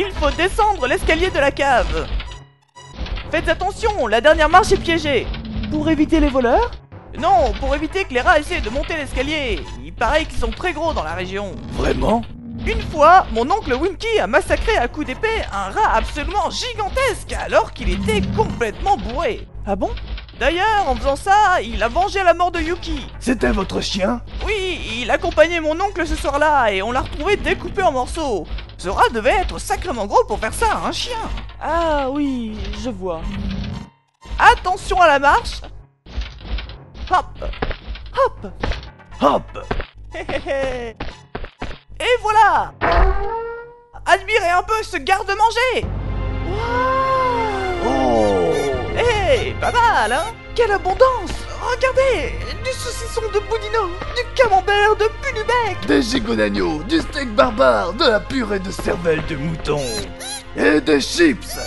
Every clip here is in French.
Il faut descendre l'escalier de la cave. Faites attention, la dernière marche est piégée. Pour éviter les voleurs? Non, pour éviter que les rats essaient de monter l'escalier. Il paraît qu'ils sont très gros dans la région. Vraiment? Une fois, mon oncle Winky a massacré à coups d'épée un rat absolument gigantesque alors qu'il était complètement bourré. Ah bon? D'ailleurs, en faisant ça, il a vengé la mort de Yuki. C'était votre chien? Oui, il accompagnait mon oncle ce soir-là et on l'a retrouvé découpé en morceaux. Ce rat devait être sacrément gros pour faire ça à un chien. Ah oui, je vois. Attention à la marche. Hop, Hop Hop hé, hé, hé. Et voilà Admirez un peu ce garde-manger Oh Hé, pas mal, hein Quelle abondance. Regardez Du saucisson de boudinot, du camembert de Pulubec Des gigots d'agneau, du steak barbare, de la purée de cervelle de mouton. Et des chips.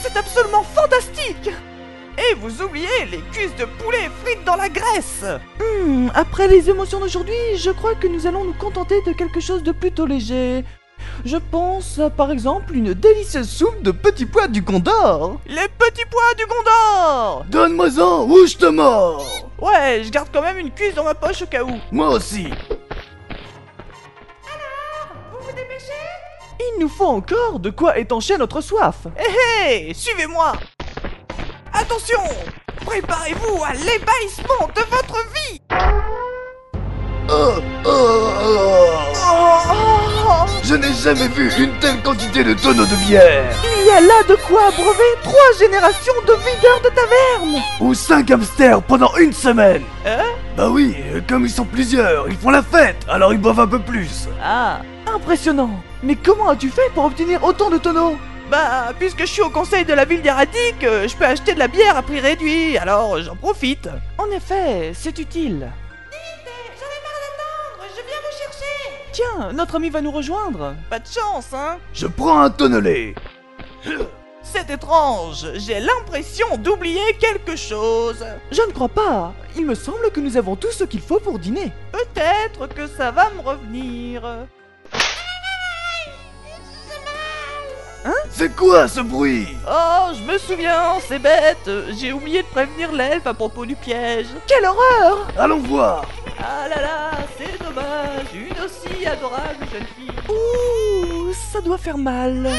C'est absolument fantastique. Et vous oubliez les cuisses de poulet frites dans la graisse. Hmm, après les émotions d'aujourd'hui, je crois que nous allons nous contenter de quelque chose de plutôt léger. Je pense à, par exemple une délicieuse soupe de petits pois du Condor. Les petits pois du Gondor Ou je te mords Ouais, je garde quand même une cuisse dans ma poche au cas où. Moi aussi Il nous faut encore de quoi étancher notre soif. Hé hé, suivez-moi Attention Préparez-vous à l'ébahissement de votre vie Oh, oh, oh. Oh, Je n'ai jamais vu une telle quantité de tonneaux de bière Il y a là de quoi abreuver trois générations de videurs de taverne. Ou cinq hamsters pendant une semaine Hein? Bah oui, euh, comme ils sont plusieurs, ils font la fête, alors ils boivent un peu plus Ah Impressionnant. Mais comment as-tu fait pour obtenir autant de tonneaux? Bah, puisque je suis au conseil de la ville d'Iratic, euh, je peux acheter de la bière à prix réduit, alors j'en profite. En effet, c'est utile. Tiens, notre ami va nous rejoindre. Pas de chance, hein Je prends un tonnelé C'est étrange, j'ai l'impression d'oublier quelque chose. Je ne crois pas. Il me semble que nous avons tout ce qu'il faut pour dîner. Peut-être que ça va me revenir. C'est quoi ce bruit? Oh, je me souviens, c'est bête, j'ai oublié de prévenir l'elfe à propos du piège. Quelle horreur Allons voir Ah là là, c'est dommage, une aussi adorable jeune fille. Ouh, ça doit faire mal.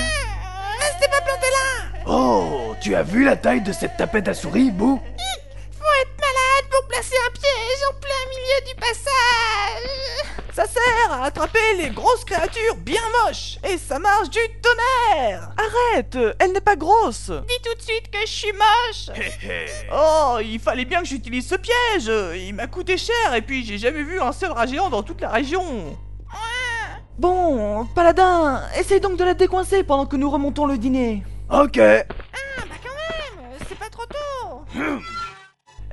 Oh, tu as vu la taille de cette tapette à souris, Bou? Pour placer un piège en plein milieu du passage. Ça sert à attraper les grosses créatures bien moches, et ça marche du tonnerre. Arrête, elle n'est pas grosse. Suite que je suis moche. Oh, il fallait bien que j'utilise ce piège. Il m'a coûté cher, et puis j'ai jamais vu un seul rat géant dans toute la région. Bon, Paladin, essaye donc de la décoincer pendant que nous remontons le dîner. Ok C'est pas trop tôt.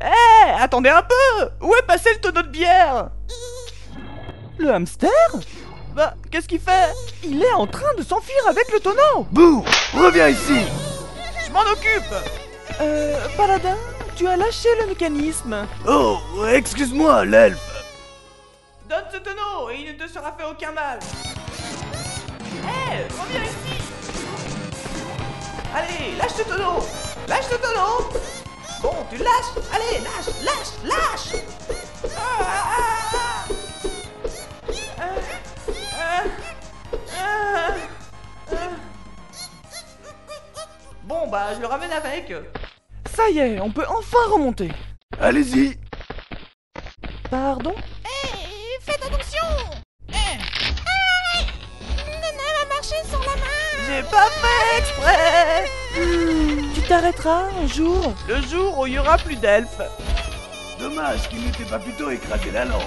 Eh, attendez un peu Où est passé le tonneau de bière? Le hamster? Bah, qu'est-ce qu'il fait? Il est en train de s'enfuir avec le tonneau. Bou Reviens ici m'en occupe. Euh, Paladin, tu as lâché le mécanisme. Oh, excuse-moi, l'elfe. Donne ce tonneau et il ne te sera fait aucun mal. Eh, reviens ici. Allez, lâche ce tonneau. Lâche ce tonneau. Bon, tu lâches. Allez, lâche, lâche, lâche. Ah, ah, Bon, bah, je le ramène avec. Ça y est, on peut enfin remonter. Allez-y. Pardon? Faites attention. Nana va marcher sur la main. J'ai pas fait exprès. Tu t'arrêteras un jour? Le jour où il y aura plus d'elfes. Dommage qu'il n'était pas plutôt écrasé la langue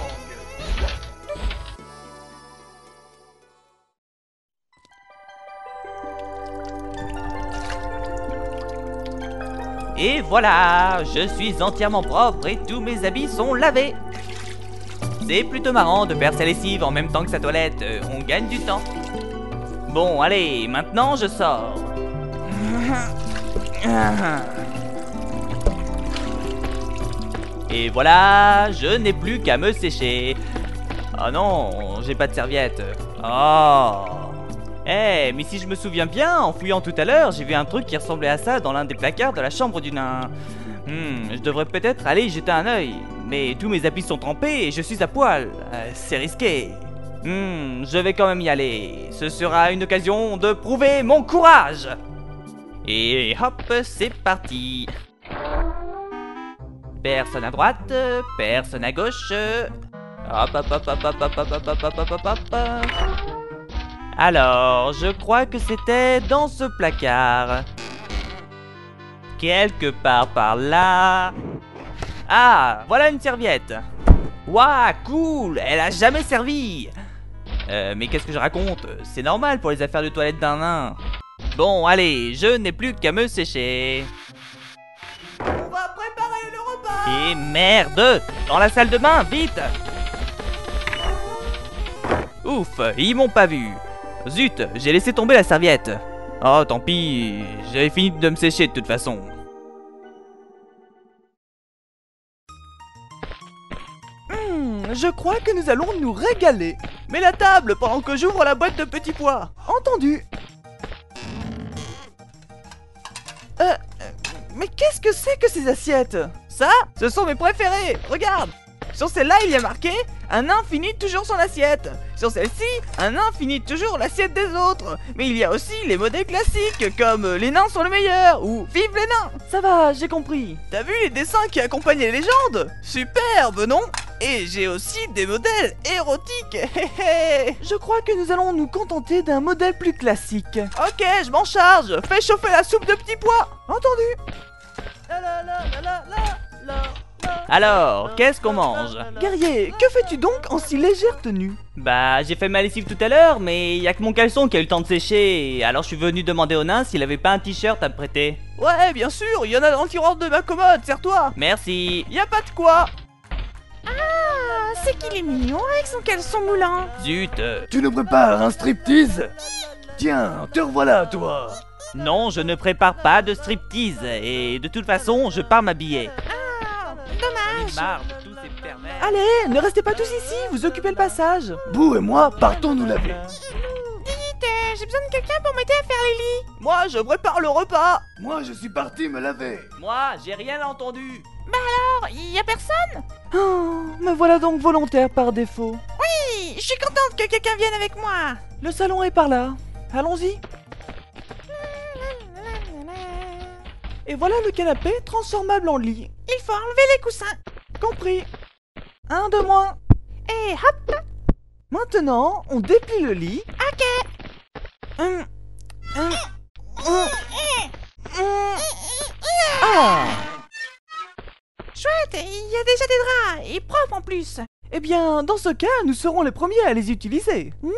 Et voilà, je suis entièrement propre et tous mes habits sont lavés. C'est plutôt marrant de faire sa lessive en même temps que sa toilette, euh, on gagne du temps. Bon, allez, maintenant je sors. Et voilà, je n'ai plus qu'à me sécher. Ah non, j'ai pas de serviette. Oh. Eh, mais si je me souviens bien, en fouillant tout à l'heure, j'ai vu un truc qui ressemblait à ça dans l'un des placards de la chambre du nain. Hmm, je devrais peut-être aller y jeter un œil. Mais tous mes habits sont trempés et je suis à poil. Euh, c'est risqué. Hmm, je vais quand même y aller. Ce sera une occasion de prouver mon courage. Et hop, c'est parti. Personne à droite, personne à gauche. Hop, hop, hop, hop, hop, hop, hop, hop, hop, hop, hop. Alors, je crois que c'était dans ce placard. Quelque part par là. Ah, voilà une serviette. Waouh, cool, elle a jamais servi. Euh, mais qu'est-ce que je raconte? C'est normal pour les affaires de toilette d'un nain. Bon, allez, je n'ai plus qu'à me sécher. On va préparer le repas Et merde Dans la salle de bain, vite Ouf, ils m'ont pas vu. Zut, j'ai laissé tomber la serviette. Oh, tant pis, j'avais fini de me sécher de toute façon. Hmm, Je crois que nous allons nous régaler. Mets la table pendant que j'ouvre la boîte de petits pois. Entendu. Euh, euh, mais qu'est-ce que c'est que ces assiettes? Ça, ce sont mes préférés. Regarde. Sur celle-là, il y a marqué un nain finit toujours son assiette. Sur celle-ci, un nain finit toujours l'assiette des autres. Mais il y a aussi les modèles classiques comme les nains sont les meilleurs ou vive les nains. Ça va, j'ai compris. T'as vu les dessins qui accompagnent les légendes? Superbe, non? Et j'ai aussi des modèles érotiques Je crois que nous allons nous contenter d'un modèle plus classique. Ok, je m'en charge Fais chauffer la soupe de petits pois Entendu la la la la la. Alors, qu'est-ce qu'on mange? Guerrier, que fais-tu donc en si légère tenue? Bah, j'ai fait ma lessive tout à l'heure, mais y a que mon caleçon qui a eu le temps de sécher. Alors je suis venu demander au nain s'il avait pas un t-shirt à me prêter. Ouais, bien sûr, il y en a dans le tiroir de ma commode, serre-toi Merci. Y a pas de quoi Ah, c'est qu'il est mignon avec son caleçon moulant. Zut. Tu nous prépares un striptease? Tiens, te revoilà, toi Non, je ne prépare pas de striptease. Et de toute façon, je pars m'habiller. Ah, dommage. Allez, ne restez pas tous ici, vous occupez le passage Bou et moi, partons nous laver. Vite, euh, j'ai besoin de quelqu'un pour m'aider à faire les lits. Moi, je prépare le repas Moi, je suis parti me laver. Moi, j'ai rien entendu. Alors, y a personne? Oh, me voilà donc volontaire par défaut. Oui, je suis contente que quelqu'un vienne avec moi. Le salon est par là. Allons-y. Et voilà le canapé transformable en lit. Il faut enlever les coussins. Compris. Un de moins. Et hop, Maintenant, on déplie le lit. ok. Hum. Ah Chouette, il y a déjà des draps, et propres en plus. Eh bien, dans ce cas, nous serons les premiers à les utiliser. Nous?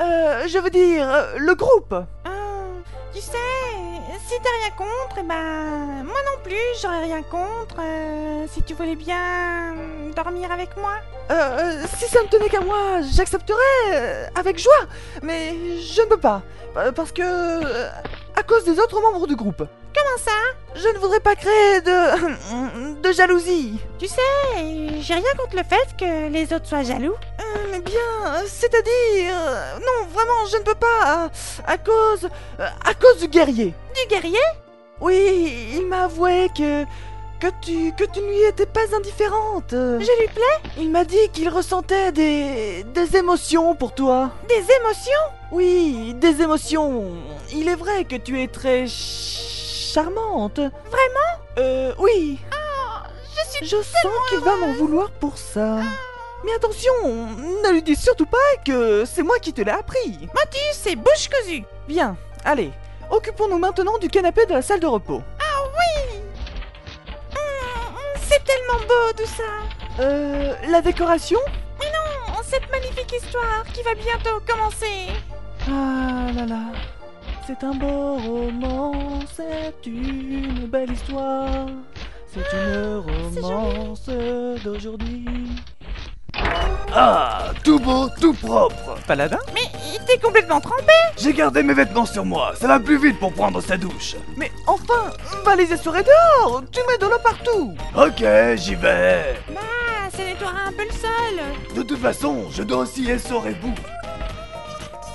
Euh, je veux dire, euh, le groupe. Euh, tu sais, si t'as rien contre, eh ben, moi non plus, j'aurais rien contre. euh, si tu voulais bien dormir avec moi. Euh, euh, si ça ne tenait qu'à moi, j'accepterais avec joie. Mais je ne peux pas. Parce que... à cause des autres membres du groupe. Comment ça Je ne voudrais pas créer de... de jalousie. Tu sais, j'ai rien contre le fait que les autres soient jaloux. Euh, mais bien, c'est-à-dire... euh, non, vraiment, je ne peux pas. euh, à cause... euh, à cause du guerrier. Du guerrier? Oui, il m'a avoué que... Que tu, que tu ne lui étais pas indifférente. Je lui plais? Il m'a dit qu'il ressentait des... des émotions pour toi. Des émotions? Oui, des émotions. Il est vrai que tu es très ch- charmante. Vraiment Euh, oui. Oh, je suis... Je sens qu'il va m'en vouloir pour ça. Mais attention, ne lui dis surtout pas que c'est moi qui te l'ai appris. Motus, c'est bouche cousue. Bien, allez, occupons-nous maintenant du canapé de la salle de repos. Ah oui Hum, C'est tellement beau tout ça Euh, la décoration Oh, Cette magnifique histoire qui va bientôt commencer Ah là là, c'est un beau roman, c'est une belle histoire, c'est une romance d'aujourd'hui. Ah, tout beau, tout propre. Paladin Mais t'es complètement trempé J'ai gardé mes vêtements sur moi. Ça va plus vite pour prendre sa douche. Mais enfin, va les essorer dehors Tu mets de l'eau partout Ok, j'y vais. Bah, ça nettoiera un peu le sol De toute façon, je dois aussi essorer bout.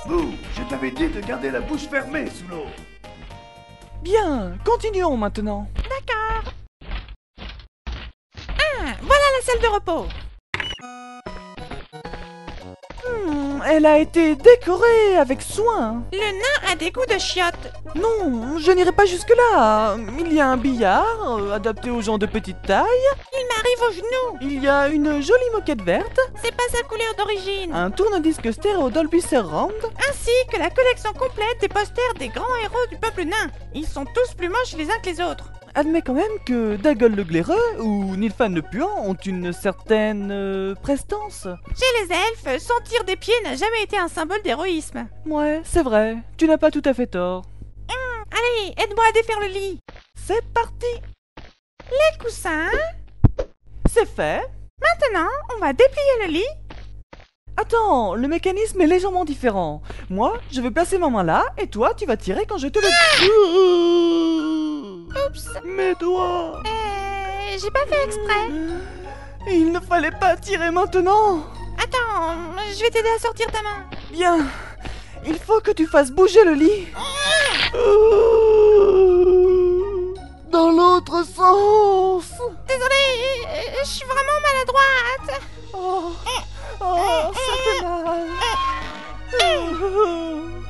Bouh, je t'avais dit de garder la bouche fermée sous l'eau. Bien, continuons maintenant. D'accord. Ah, voilà la salle de repos. Hmm, elle a été décorée avec soin. Le nain a des goûts de chiottes. Non, je n'irai pas jusque-là. Il y a un billard, euh, adapté aux gens de petite taille. Il m'arrive aux genoux. Il y a une jolie moquette verte, C'est pas sa couleur d'origine. un tourne-disque stéréo Dolby Surround, Ainsi que la collection complète des posters des grands héros du peuple nain. Ils sont tous plus moches les uns que les autres. Admet quand même que Dagol le glaireux ou Nilfan le puant ont une certaine euh, prestance. Chez les elfes, sentir des pieds n'a jamais été un symbole d'héroïsme. Ouais, c'est vrai, tu n'as pas tout à fait tort. Allez, aide-moi à défaire le lit. C'est parti, Les coussins. c'est fait. Maintenant, on va déplier le lit. Attends, le mécanisme est légèrement différent. Moi, je vais placer ma main là, et toi, tu vas tirer quand je te le... Oups. Mes doigts Euh, j'ai pas fait exprès. Il ne fallait pas tirer maintenant Attends, je vais t'aider à sortir ta main. Bien, il faut que tu fasses bouger le lit. Dans l'autre sens. Désolée, euh, je suis vraiment maladroite. Oh, oh, ça fait mal.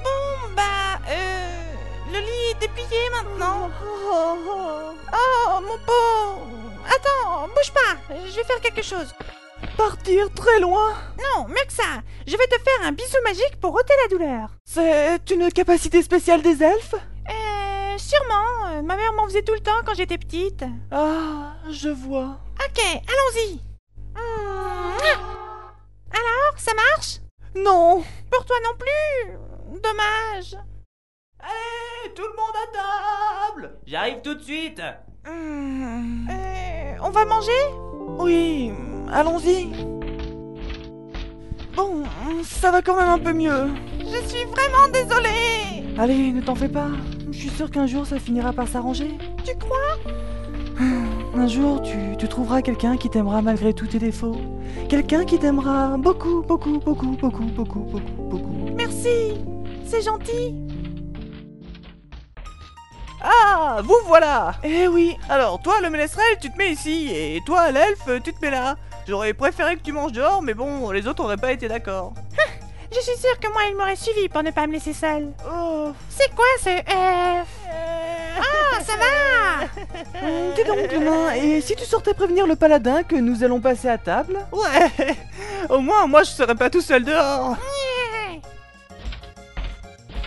Bon, bah, euh, le lit est déplié maintenant. Oh, mon pot. Attends, bouge pas. Je vais faire quelque chose. Partir très loin, Non, mieux que ça. Je vais te faire un bisou magique pour ôter la douleur. c'est une capacité spéciale des elfes? Euh, sûrement. Euh, Ma mère m'en faisait tout le temps quand j'étais petite. Ah, je vois. Ok, allons-y. Ça marche? Non Pour toi non plus Dommage. Allez, tout le monde à table J'arrive tout de suite Hmm, Euh, on va manger? Oui, allons-y. Bon, ça va quand même un peu mieux. Je suis vraiment désolée. Allez, ne t'en fais pas. Je suis sûr qu'un jour ça finira par s'arranger. Tu crois? Un jour, tu, tu trouveras quelqu'un qui t'aimera malgré tous tes défauts. Quelqu'un qui t'aimera beaucoup, beaucoup, beaucoup, beaucoup, beaucoup, beaucoup, beaucoup. Merci. C'est gentil. Ah, vous voilà Eh oui, Alors, toi, le ménestrel, tu te mets ici, et toi, l'elfe, tu te mets là. J'aurais préféré que tu manges dehors, mais bon, les autres auraient pas été d'accord. Je suis sûre que moi, il m'aurait suivi pour ne pas me laisser seule. oh, C'est quoi ce F? Ah, ça va hum, dis donc, le nain, et si tu sortais prévenir le paladin que nous allons passer à table Ouais. Au moins, moi, je serais pas tout seul dehors.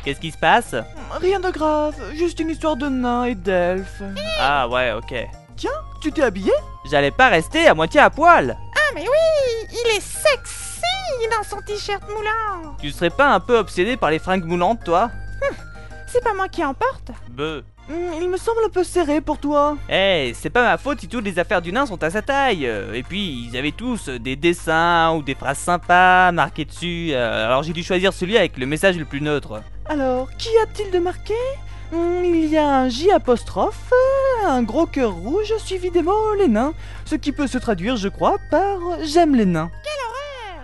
Qu'est-ce qui se passe Rien de grave, juste une histoire de nains et d'elfes. Ah ouais, ok. Tiens, tu t'es habillé J'allais pas rester à moitié à poil. Ah, mais oui Il est sexy dans son t-shirt moulant. Tu serais pas un peu obsédé par les fringues moulantes, toi C'est pas moi qui en porte Beuh Hum, Il me semble un peu serré pour toi. Eh, c'est pas ma faute si toutes les affaires du nain sont à sa taille. Euh, Et puis, ils avaient tous des dessins ou des phrases sympas marquées dessus. euh, Alors j'ai dû choisir celui avec le message le plus neutre. Alors, qu'y a-t-il de marqué? Hum, Il y a un J apostrophe, un gros cœur rouge suivi des mots les nains, ce qui peut se traduire, je crois, par j'aime les nains.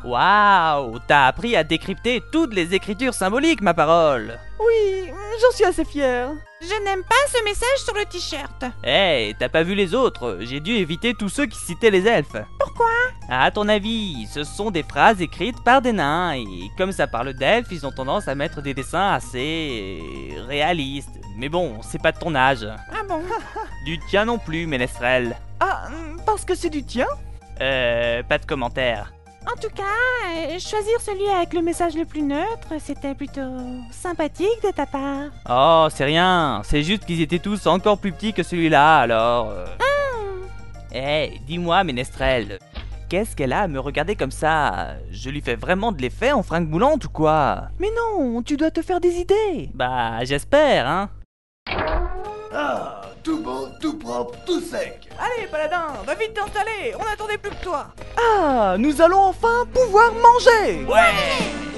Waouh T'as appris à décrypter toutes les écritures symboliques, ma parole Oui, j'en suis assez fier. Je n'aime pas ce message sur le t-shirt. Eh, t'as pas vu les autres J'ai dû éviter tous ceux qui citaient les elfes. Pourquoi? À ton avis, ce sont des phrases écrites par des nains, et comme ça parle d'elfes, ils ont tendance à mettre des dessins assez... réalistes. Mais bon, c'est pas de ton âge. Ah bon? Du tien non plus, Ménestrel. Ah, hum, parce que c'est du tien? Euh, pas de commentaire. En tout cas, euh, choisir celui avec le message le plus neutre, c'était plutôt sympathique de ta part. Oh, c'est rien, c'est juste qu'ils étaient tous encore plus petits que celui-là, alors... euh. Eh, dis-moi, Ménestrel, qu'est-ce qu'elle a à me regarder comme ça? Je lui fais vraiment de l'effet en fringue moulante ou quoi? Mais non, tu dois te faire des idées. Bah, j'espère, hein Ah, tout beau, tout propre, tout sec. Allez, paladin, va vite t'installer, on n'attendait plus que toi. Ah, nous allons enfin pouvoir manger. Ouais